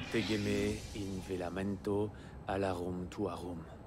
tegeme in velamento alarum tuarum.